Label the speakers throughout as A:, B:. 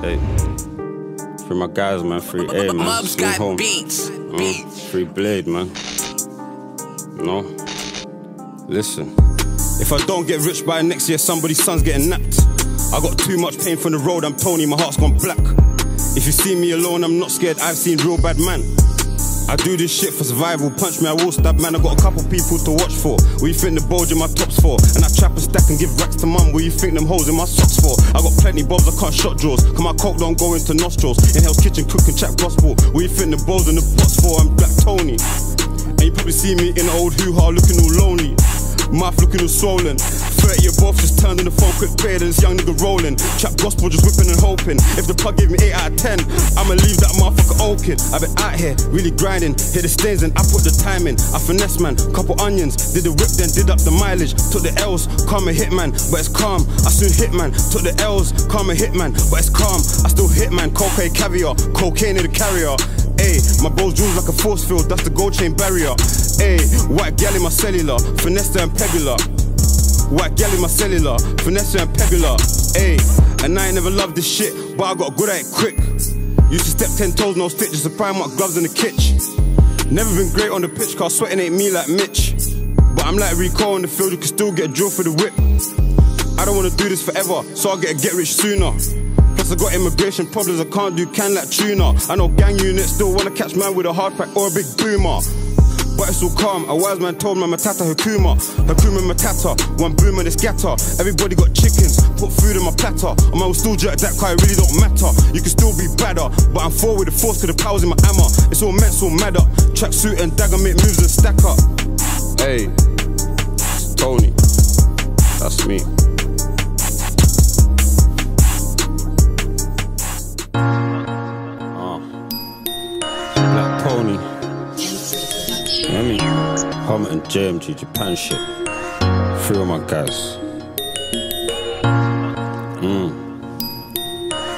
A: Hey. Free my guys, man. Free A, man.
B: Mubs got
A: home.
B: beats.
A: Mm,
B: Beats.
A: Free Blade, man. No. Listen. If I don't get rich by next year, somebody's son's getting napped. I got too much pain from the road, I'm Tony, my heart's gone black. If you see me alone, I'm not scared, I've seen real bad man. I do this shit for survival. Punch me, I will stab, man. I got a couple people to watch for. What you think the bulge in my tops for? And I trap and stack and give racks to mum. What you think them holes in my socks for? I got plenty bobs, I can't shot drawers. Cause my coke don't go into nostrils. In Hell's Kitchen, cook and gospel. What you think the bowls in the pots for? I'm Black Tony. And you probably see me in the old hoo-ha looking all lonely. Mouth looking all swollen. 30 above, just turned in the phone, quick paid, and this young nigga rolling. Trap gospel, just whipping and hoping. If the plug gave me 8 out of 10, I'ma leave that motherfucker open. I've been out here, really grinding. Hit the stains and I put the time in. I finesse man, couple onions. Did the whip, then did up the mileage. Took the L's, calm a hitman, but it's calm. I soon hit man. Took the L's, calm a hitman, but it's calm. I still hit man, cocaine caviar, cocaine in the carrier. Ayy, my bros jewels like a force field, that's the gold chain barrier. Ayy, white gal in my cellular, finesse and pegula. White gal in my cellular, finesse and pegula. Ayy, and I ain't never loved this shit, but I got good at it quick. Used to step ten toes, no stitches, the Primark gloves in the kitchen. Never been great on the pitch, cause sweating ain't me like Mitch. But I'm like Rico on the field, you can still get a drill for the whip. I don't wanna do this forever, so I'll get a get rich sooner. Plus I got immigration problems, I can't do can like tuna. I know gang units still wanna catch man with a hard pack or a big boomer. But it's all calm, a wise man told my matata Hakuma. Hakuma matata, one boom and it's scatter. Everybody got chickens, put food in my platter. I might still jerk that car, it really don't matter. You can still be badder, but I'm forward with the force to the powers in my hammer. It's all meant, so mad up. Track suit and dagger make moves and stack up. Hey, Tony, that's me. I mean, Hum and JMG Japan shit. Three of my guys. Mmm.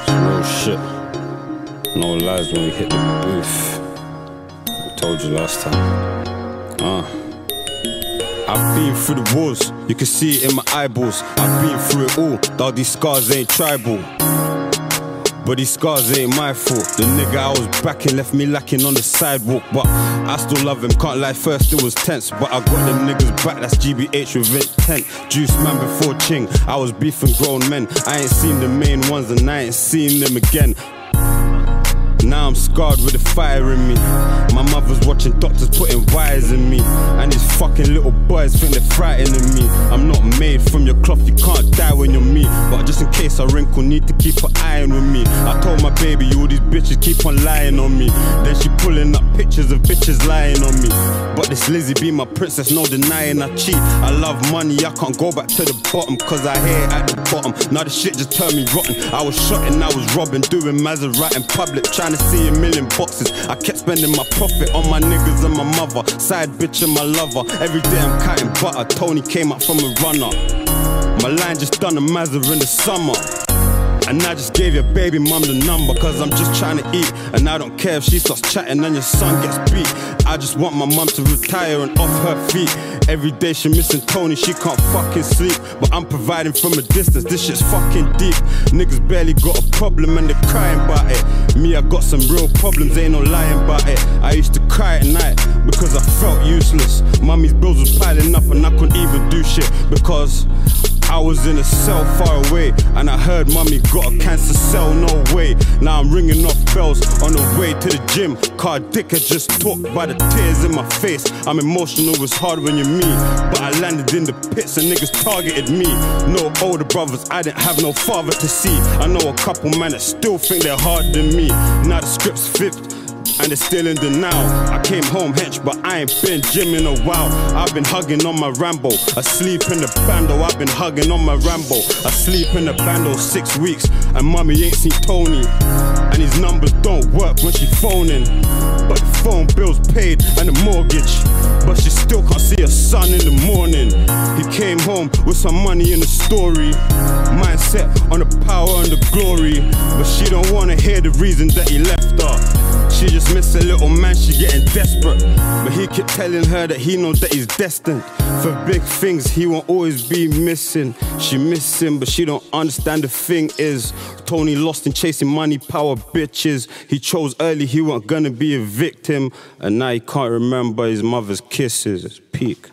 A: It's real shit. No lies when we hit the booth. I told you last time. Uh. I've been through the wars, you can see it in my eyeballs. I've been through it all, though these scars ain't tribal. But these scars ain't my fault. The nigga I was backing left me lacking on the sidewalk. But I still love him, can't lie, first it was tense. But I got them niggas back, that's GBH with intent. Juice man before Ching, I was beefing grown men. I ain't seen the main ones and I ain't seen them again. Now I'm scarred with the fire in me. My mother's watching doctors putting wires in me. And these fucking little boys think they're frightening me. I'm not made from your cloth, you can't when you're me. But just in case I wrinkle, need to keep an eye with me. I told my baby, all these bitches keep on lying on me. Then she pulling up pictures of bitches lying on me. But this Lizzie be my princess, no denying I cheat. I love money, I can't go back to the bottom, cause I it at the bottom. Now the shit just turned me rotten. I was shotting, I was robbing, doing Maserati in public, trying to see a million boxes. I kept spending my profit on my niggas and my mother, side bitch and my lover. Every day I'm cutting butter. Tony came up from a runner. My line just done a Mazda in the summer. And I just gave your baby mum the number Cause I'm just trying to eat. And I don't care if she starts chatting and your son gets beat. I just want my mum to retire and off her feet. Every day she missing Tony, she can't fucking sleep. But I'm providing from a distance, this shit's fucking deep. Niggas barely got a problem and they're crying about it. Me, I got some real problems, ain't no lying about it. I used to cry at night because I felt useless. Mummy's bills was piling up and I couldn't even do shit Because I was in a cell far away, and I heard mommy got a cancer cell, no way. Now I'm ringing off bells on the way to the gym. Car dick had just talked by the tears in my face. I'm emotional, it's hard when you're me. But I landed in the pits and niggas targeted me. No older brothers, I didn't have no father to see. I know a couple man that still think they're harder than me. Now the script's flipped and it's still in now. I came home hench, but I ain't been gym in a while. I've been hugging on my Rambo, asleep in the bando. I've been hugging on my Rambo, asleep in the bando six weeks, and mommy ain't seen Tony. And his numbers don't work when she phoning. But the phone bill's paid and the mortgage. But she still can't see her son in the morning. Home with some money in the story. Mindset on the power and the glory. But she don't wanna hear the reason that he left her. She just miss a little man, she getting desperate. But he kept telling her that he knows that he's destined for big things. He won't always be missing. She miss him, but she don't understand the thing is. Tony lost in chasing money, power, bitches. He chose early, he wasn't gonna be a victim. And now he can't remember his mother's kisses. Peak.